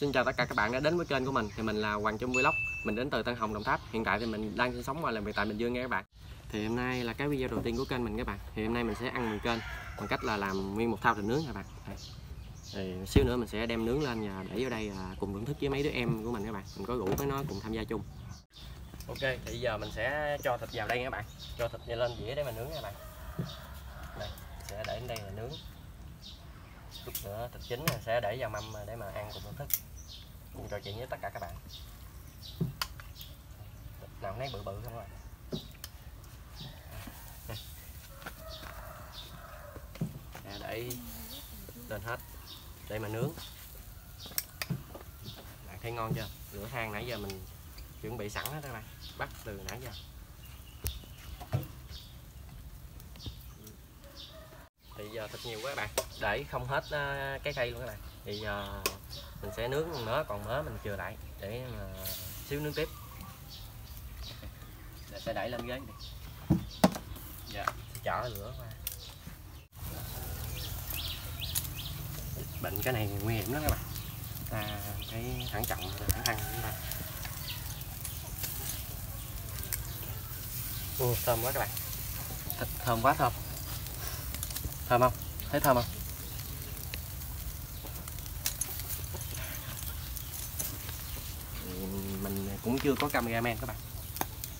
Xin chào tất cả các bạn đã đến với kênh của mình. Thì mình là Hoàng Trung Vlog. Mình đến từ Tân Hồng, Đồng Tháp. Hiện tại thì mình đang sinh sống và làm việc tại Bình Dương nha các bạn. Thì hôm nay là cái video đầu tiên của kênh mình các bạn. Thì hôm nay mình sẽ ăn mì kênh bằng cách là làm nguyên một thao thịt nướng các bạn. Thì xíu nữa mình sẽ đem nướng lên và để vô đây à, cùng thưởng thức với mấy đứa em của mình các bạn. Mình có rủ với nó cùng tham gia chung. Ok, thì giờ mình sẽ cho thịt vào đây nha các bạn. Cho thịt lên dĩa để mà nướng nha các bạn. Đây sẽ để đến đây là nướng chút nữa thịt chín sẽ để vào mâm để mà ăn cùng thưởng thức. Cùng trò chuyện với tất cả các bạn. Thịt nào nấy bự bự không ạ? À, Để để lên hết. Để mà nướng. Bạn thấy ngon chưa? Lửa than nãy giờ mình chuẩn bị sẵn hết các bạn. Bắt từ nãy giờ. Giờ thịt nhiều quá các bạn. Để không hết ờ, cái cây luôn các bạn. Thì giờ mình sẽ nướng mớ còn mớ mình chừa lại để mà xíu nướng tiếp. Để sẽ đẩy lên ghế đi. Dạ. Chở lửa qua. Bệnh cái này nguy hiểm lắm các bạn. Ta thấy thẳng trọng thẳng thăng chúng ta. Ồ, thơm quá các bạn. Thịt thơm quá thơm thơm không? Thấy thơm không? Ừ, mình cũng chưa có cameraman các bạn.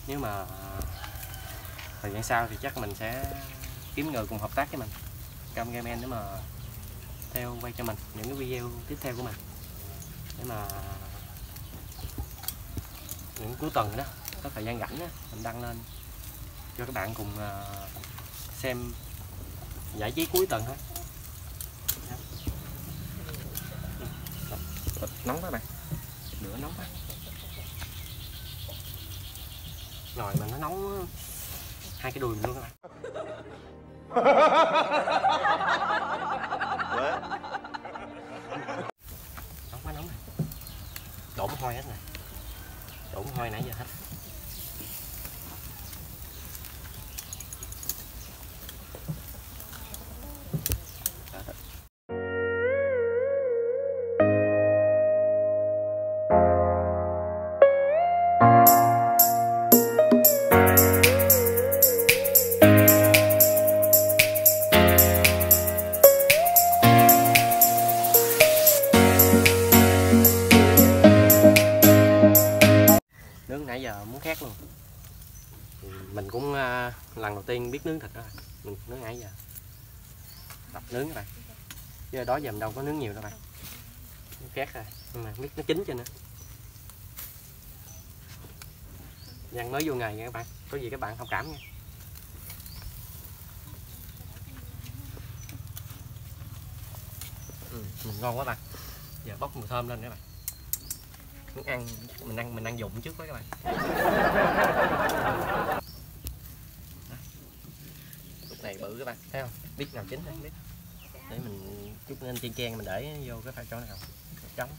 Nếu mà à, thời gian sau thì chắc mình sẽ kiếm người cùng hợp tác với mình. Cameraman để mà theo quay cho mình những cái video tiếp theo của mình. Để mà những cuối tuần đó có thời gian rảnh đó, mình đăng lên cho các bạn cùng à, xem giải trí cuối tuần thôi nóng các bạn. Lửa nóng quá. Rồi mà nó nóng hai cái đùi mình luôn các bạn? Nóng quá nóng này đổ hôi hết này đổ hôi nãy giờ hết mình cũng uh, lần đầu tiên biết nướng thịt đó. Mình nướng ngay giờ. Tập nướng các bạn. Chứ đó giờ mình đâu có nướng nhiều đâu bạn. Nó khét rồi nhưng mà biết nó chín cho nữa. Nhân mới vô ngày nha các bạn. Có gì các bạn thông cảm nha. Ừ, ngon quá bạn giờ bốc mùi thơm lên các bạn. Muốn ăn mình ăn mình ăn dụng trước với các bạn này bự các bạn thấy không? Biết nào chín không biết để mình chút lên chen chen mình để vô cái phải chỗ nào trống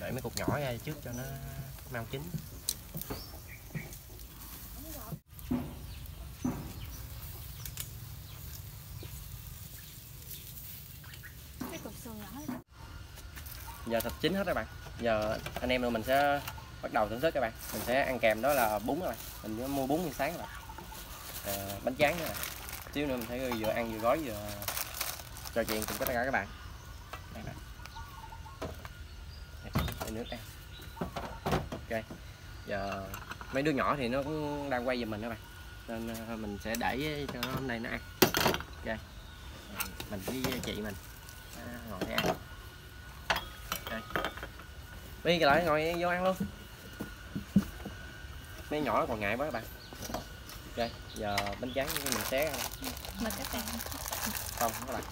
để mấy cục nhỏ ra trước cho nó mau chín. Giờ thịt chín hết các bạn. Giờ anh em rồi mình sẽ bắt đầu thưởng thức các bạn. Mình sẽ ăn kèm đó là bún các bạn. Mình mua bún như sáng các bạn. À, bánh tráng các bạn xíu nữa mình thấy vừa ăn vừa gói vừa trò chuyện cùng tất cả các bạn. Đây nè. Đây nước đây ok. Giờ mấy đứa nhỏ thì nó cũng đang quay về mình các bạn. Nên ờ, mình sẽ để cho nó hôm nay nó ăn. Ok. Mình với chị mình. À, ngồi đây ăn. Đây đi lại ngồi vô ăn luôn. Mấy nhỏ còn ngại quá các bạn ok giờ bánh tráng mình xé ăn. Mà các bạn. Không các bạn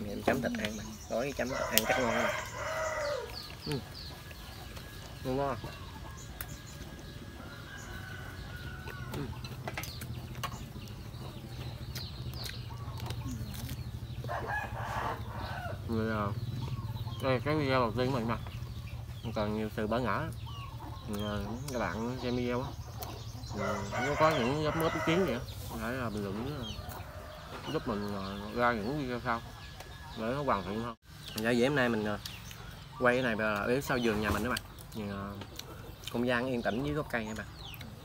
mình chấm thịt ăn bạn gói chấm thịt ăn chắc ngon lắm ừ. ngon ngon ừ. Rồi, à, đây cái video đầu tiên mình mà còn nhiều sự bỡ ngỡ. À, các bạn xem video á. À, Nếu có những góp góp ý kiến gì đó để là bình luận à, giúp mình ra những video sau. Để nó hoàn thiện hơn. Dạ dễ hôm nay mình quay cái này là ở sau vườn nhà mình đó bạn. Thì, không gian yên tĩnh với gốc cây nha bạn.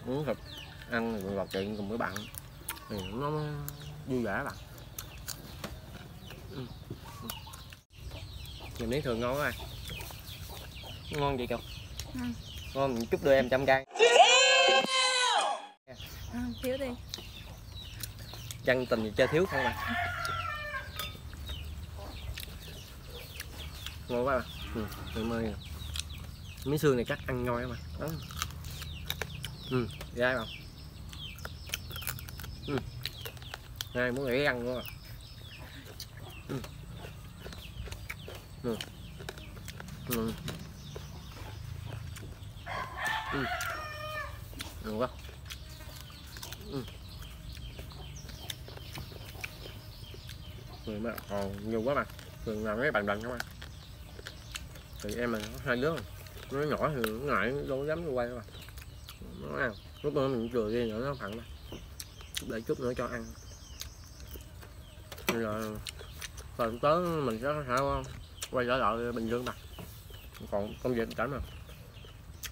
Uống thịt ăn rồi chuyện cùng với bạn. Thì nó vui vẻ bạn. Ừ. Ừ. Nhìn thấy thường ngon quá ngon vậy cậu? Ngon. ngon chút đưa em trăm cây à, thiếu đi. Chân tình gì chơi thiếu không à ngon quá à. Ừ, em ơi. Miếng xương này cắt ăn ngon lắm mà. Đó. Ừ dai không ừ. Này muốn nghĩ ăn luôn à. Ừ. Ừ. Ừ ừ. Được không ừ. Người mà còn nhiều quá mà thường làm cái bàn đần không bạn thì em mình có hai đứa nó nhỏ thì nó ngại đâu dám quay mà nó ăn. Lúc nữa mình chừa đi nữa nó phẳng để chút nữa cho ăn. Rồi phần tới mình sẽ hả quay trở lại bình dương mà còn công việc cảnh mà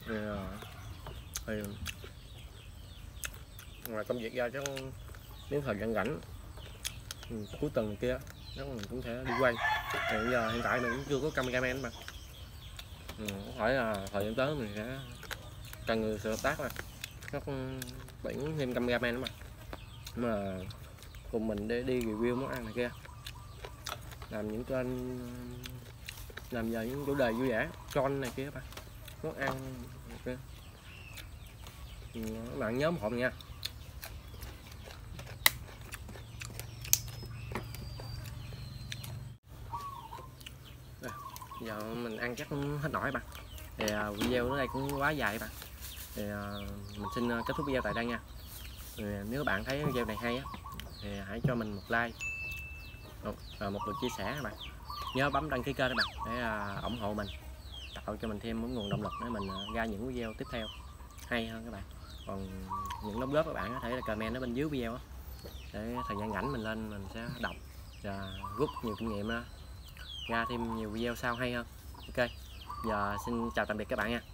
thì, thì ngoài công việc ra chứ nếu thời gian rảnh ừ, cuối tuần kia chắc mình cũng sẽ đi quay. Thì bây giờ hiện tại mình cũng chưa có cameraman mà. Ừ, có phải là thời gian tới mình sẽ cần người sự hợp tác mà nó cũng ừ, thêm cameraman mà. Mà cùng mình để đi review món ăn này kia. Làm những kênh làm về những chủ đề vui vẻ con này kia mà. Món ăn này kia các bạn nhớ ủng hộ mình nha. Đây, giờ mình ăn chắc cũng hết nổi bạn. Thì à, video đến đây cũng quá dài bạn. Thì à, mình xin à, kết thúc video tại đây nha. Thì nếu các bạn thấy video này hay á thì hãy cho mình một like. Một, và một lượt chia sẻ các bạn. Nhớ bấm đăng ký kênh các bạn để ủng hộ mình tạo cho mình thêm một nguồn động lực để mình ra những video tiếp theo. Hay hơn các bạn còn những đóng góp các bạn có thể là comment ở bên dưới video đó. để thời gian rảnh mình lên mình sẽ đọc và rút nhiều kinh nghiệm ra. Ra thêm nhiều video sau hay hơn. Ok, giờ xin chào tạm biệt các bạn nha.